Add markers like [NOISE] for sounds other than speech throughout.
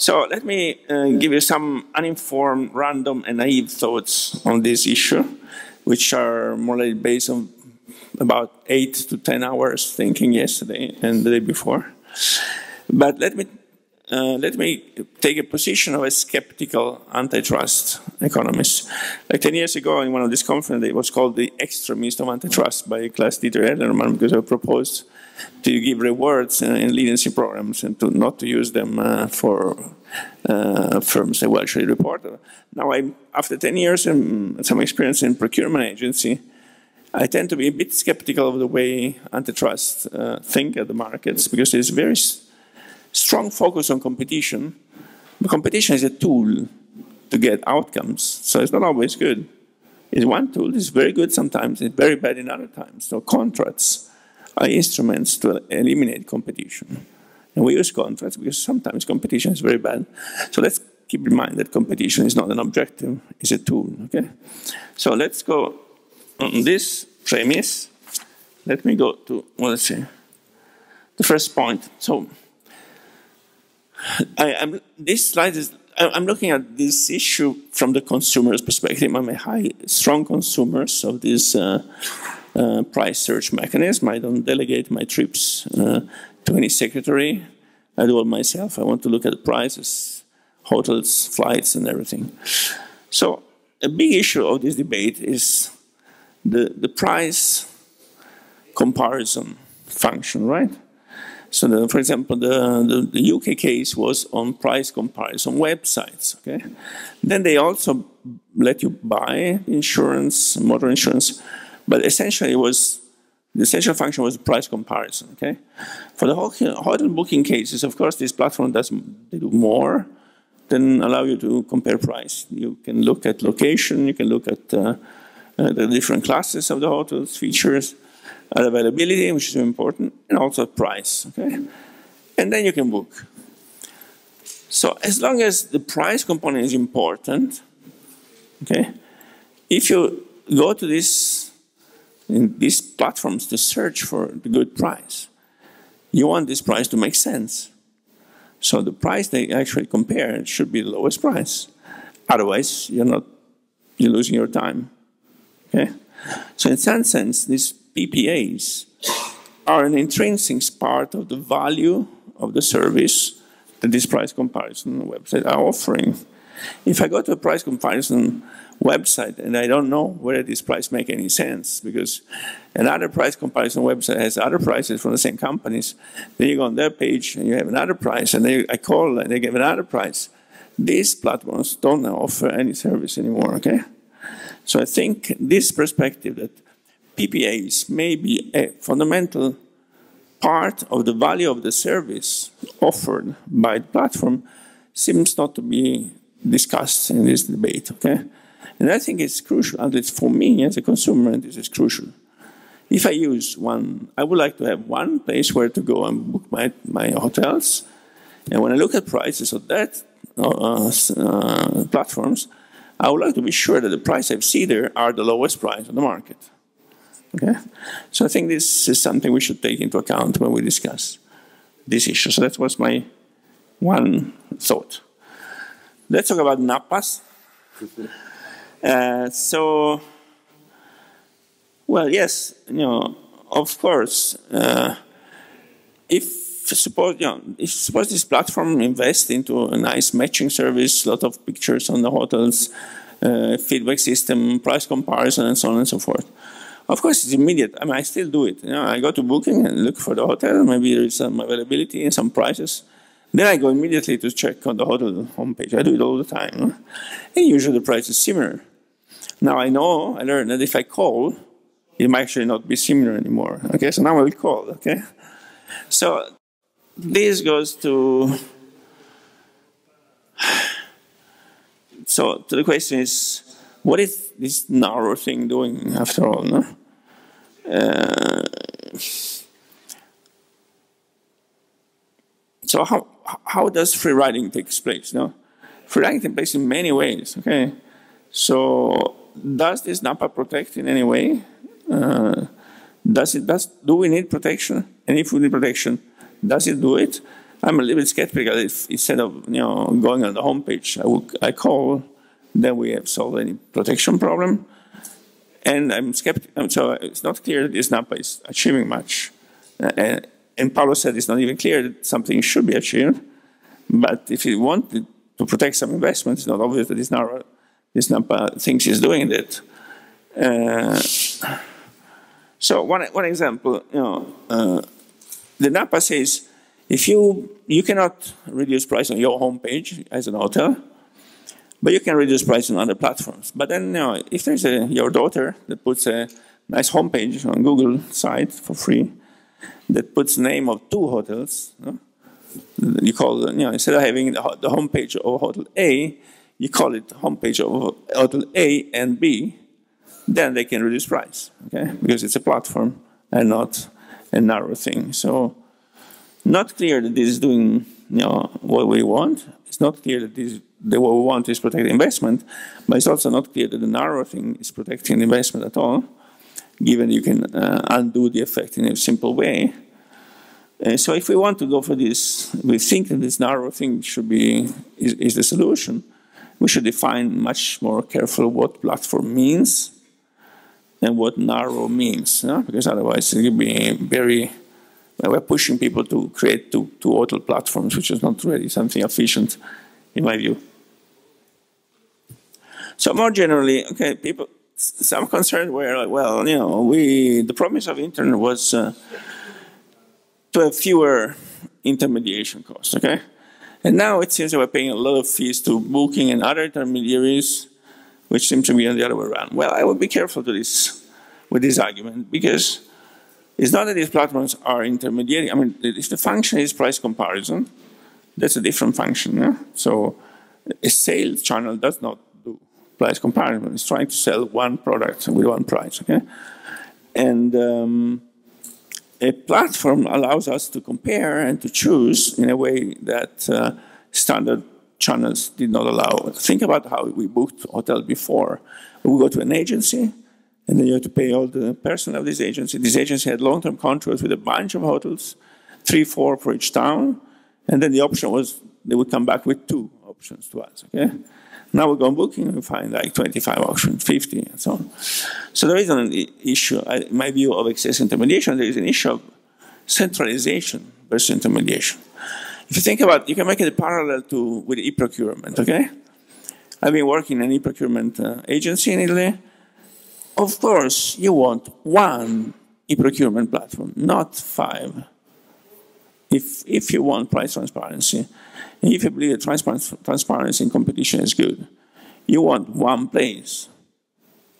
So let me uh, give you some uninformed, random, and naive thoughts on this issue, which are more or less based on about eight to 10 hours thinking yesterday and the day before. But let me, uh, let me take a position of a skeptical antitrust economist. Like 10 years ago in one of these conferences, it was called the extremist of antitrust by Claus-Dieter Ehlermann because I proposed to give rewards in leniency programs and to not to use them uh, for uh, firms that will actually report. Now, I, after 10 years and some experience in procurement agency, I tend to be a bit skeptical of the way antitrust uh, think at the markets because there's very strong focus on competition. But competition is a tool to get outcomes, so it's not always good. It's one tool, it's very good sometimes, it's very bad in other times. So contracts are instruments to eliminate competition. And we use contracts because sometimes competition is very bad. So let's keep in mind that competition is not an objective, it's a tool, okay? So let's go on this premise. Let me go to, well, let's see, the first point. So I, am this slide is, I'm looking at this issue from the consumer's perspective. I'm a high, strong consumer of this uh, uh, price search mechanism. I don't delegate my trips uh, to any secretary. I do it myself. I want to look at the prices, hotels, flights, and everything. So a big issue of this debate is the, the price comparison function, right? So, the, for example, the, the, the, UK case was on price comparison websites. Okay, then they also let you buy insurance, motor insurance, but essentially it was the essential function was price comparison. Okay, for the hotel booking cases, of course, this platform does they do more than allow you to compare price. You can look at location, you can look at uh, uh, the different classes of the hotels, features availability, which is important, and also price, okay? And then you can book. So as long as the price component is important, okay, if you go to this, in these platforms to search for the good price, you want this price to make sense. So the price they actually compare should be the lowest price. Otherwise, you're not, you're losing your time. Okay? So in some sense, these PPAs are an intrinsic part of the value of the service that this price comparison website are offering. If I go to a price comparison website and I don't know whether this price make any sense because another price comparison website has other prices from the same companies, then you go on their page and you have another price and they, I call and they give another price. These platforms don't offer any service anymore, okay? So I think this perspective that PPAs may be a fundamental part of the value of the service offered by the platform seems not to be discussed in this debate, okay? And I think it's crucial, at least for me as a consumer, this is crucial. If I use one, I would like to have one place where to go and book my, my hotels. And when I look at prices of that uh, uh, platforms, I would like to be sure that the price I see there are the lowest price on the market. Okay? So I think this is something we should take into account when we discuss this issue. So that was my one thought. Let's talk about NAPAs. Uh, so, well, yes, you know, of course, uh, if suppose you know, if suppose this platform invests into a nice matching service, a lot of pictures on the hotels, uh, feedback system, price comparison, and so on and so forth. Of course, it's immediate. I mean, I still do it. You know, I go to booking and look for the hotel. Maybe there is some availability and some prices. Then I go immediately to check on the hotel homepage. I do it all the time. And usually the price is similar. Now I know, I learned that if I call, it might actually not be similar anymore. Okay, so now I will call, okay? So this goes to, [SIGHS] so the question is, what is this narrow thing doing after all? No? So how how does free riding takes place? No, free riding takes place in many ways. Okay, so does this NAPA protect in any way? Uh, does it does do we need protection? And if we need protection, does it do it? I'm a little bit skeptical if instead of you know going on the homepage, I, will, I call, then we have solved any protection problem. And I'm skeptical, so it's not clear that this NAPA is achieving much. Uh, and Paolo said it's not even clear that something should be achieved. But if you want to protect some investment, it's not obvious that this NAPA, this NAPA thinks it's doing that. Uh, so one, one example, you know, uh, the NAPA says if you, you cannot reduce price on your homepage as an hotel, but you can reduce price on other platforms. But then, you know, if there's a, your daughter that puts a nice homepage on Google site for free, that puts name of two hotels, you, know, you call, you know, instead of having the, homepage of Hotel A, you call it homepage of Hotel A and B, then they can reduce price, okay? Because it's a platform and not a narrow thing. So not clear that this is doing you know, what we want. It's not clear that, this, that what we want is protecting investment, but it's also not clear that the narrow thing is protecting investment at all, given you can uh, undo the effect in a simple way. Uh, so if we want to go for this, we think that this narrow thing should be is, is the solution. We should define much more careful what platform means and what narrow means, because otherwise it will be very we're pushing people to create two, two hotel platforms, which is not really something efficient, in my view. So more generally, okay, people, some concerns were like, well, you know, we, the promise of internet was uh, to have fewer intermediation costs, okay? And now it seems that we're paying a lot of fees to booking and other intermediaries, which seems to be on the other way around. Well, I would be careful to this, with this argument, because it's not that these platforms are intermediary. I mean, if the function is price comparison, that's a different function. Yeah? So a sales channel does not price comparison. It's trying to sell one product with one price. Okay, and um, a platform allows us to compare and to choose in a way that uh, standard channels did not allow. Think about how we booked hotel before. We go to an agency, and then you have to pay all the personnel of this agency. This agency had long-term contracts with a bunch of hotels, three, four for each town, and then the option was they would come back with two options to us, okay? Now we go on booking and find like 25 options, 50, and so on. So there is an issue, in my view, of excess intermediation. There is an issue of centralization versus intermediation. If you think about, you can make it a parallel to with e-procurement, okay? I've been working in an e-procurement uh, agency in Italy, of course, you want one e-procurement platform, not five. If, if you want price transparency, if you believe that transparency in competition is good, you want one place,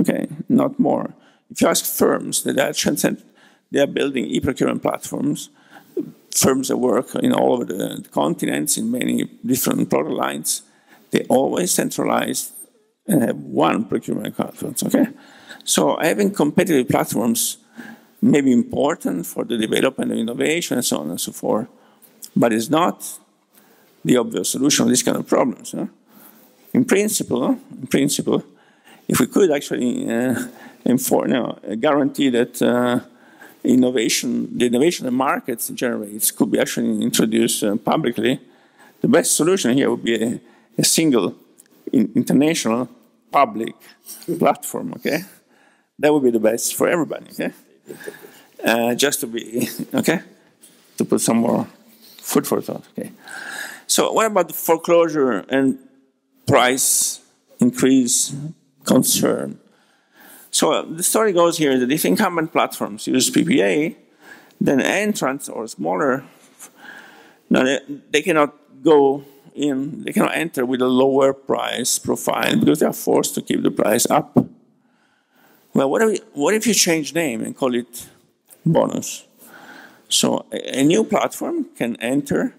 okay, not more. If you ask firms that are, they are building e-procurement platforms, firms that work in all over the continents in many different product lines, they always centralize and have one procurement conference, okay? So having competitive platforms may be important for the development of innovation and so on and so forth, but it's not the obvious solution to these kind of problems. Huh? In principle, in principle, if we could actually uh, you know, guarantee that uh, innovation, the innovation the markets generates could be actually introduced uh, publicly, the best solution here would be a, a single in, international public platform, okay? That would be the best for everybody, okay? Uh, just to be, [LAUGHS] okay? To put some more food for thought, okay? So what about the foreclosure and price increase concern? So uh, the story goes here that if incumbent platforms use PPA, then entrants or smaller, no, they, they cannot go in, they cannot enter with a lower price profile because they are forced to keep the price up. Well, what if, what if you change name and call it bonus? So a, a new platform can enter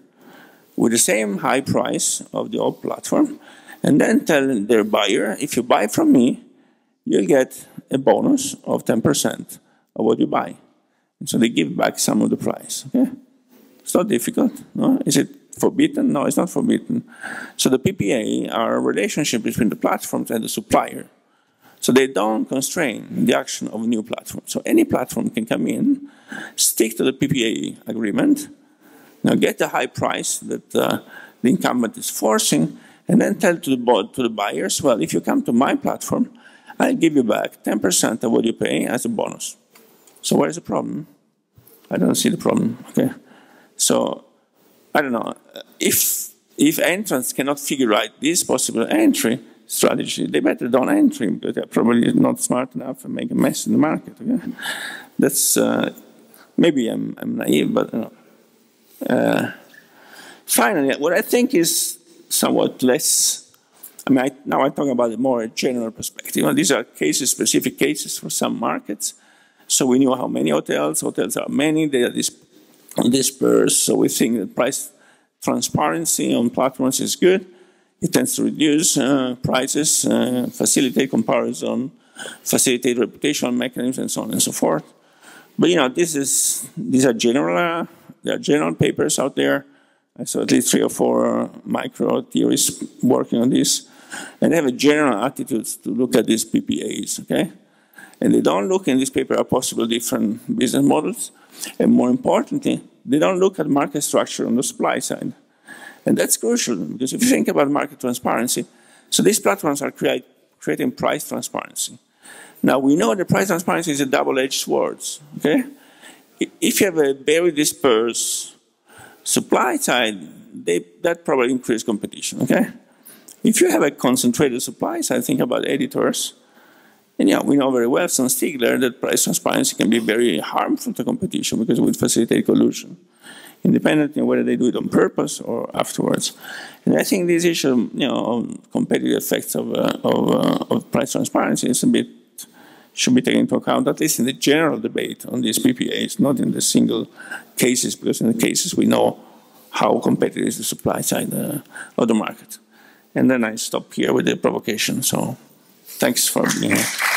with the same high price of the old platform and then tell their buyer, if you buy from me, you'll get a bonus of 10% of what you buy. And so they give back some of the price. Okay? It's not difficult. No? Is it forbidden? No, it's not forbidden. So the PPA are a relationship between the platforms and the supplier. So they don't constrain the action of a new platform. So any platform can come in, stick to the PPA agreement, Now get the high price that uh, the incumbent is forcing, and then tell to the, to the buyers, well, if you come to my platform, I'll give you back 10% of what you pay as a bonus. So where's the problem? I don't see the problem, okay? So, I don't know, if, if entrants cannot figure out this possible entry strategy, they better don't enter because they're probably not smart enough and make a mess in the market, okay? That's, uh, maybe I'm, I'm naive, but you know. Uh, finally, what I think is somewhat less I mean, I, now I talk about a more general perspective. These are cases, specific cases for some markets. So we know how many hotels. Hotels are many. They are dispersed. So we think that price transparency on platforms is good. It tends to reduce uh, prices, uh, facilitate comparison, facilitate reputational mechanisms, and so on and so forth. But you know, this is these are general. Uh, there are general papers out there. I saw at least three or four micro theorists working on this and they have a general attitude to look at these PPAs, okay? And they don't look in this paper at possible different business models. And more importantly, they don't look at market structure on the supply side. And that's crucial because if you think about market transparency, so these platforms are create, creating price transparency. Now we know that price transparency is a double-edged sword, okay? If you have a very dispersed supply side, they, that probably increases competition, okay? If you have a concentrated supply side, think about editors. And yeah, we know very well from Stigler that price transparency can be very harmful to competition because it would facilitate collusion, independently whether they do it on purpose or afterwards. And I think this issue, you know, competitive effects of, uh, of, uh, of price transparency is a bit should be taken into account, at least in the general debate on these PPAs, not in the single cases, because in the cases we know how competitive is the supply side uh, of the market. And then I stop here with the provocation. So thanks for being here.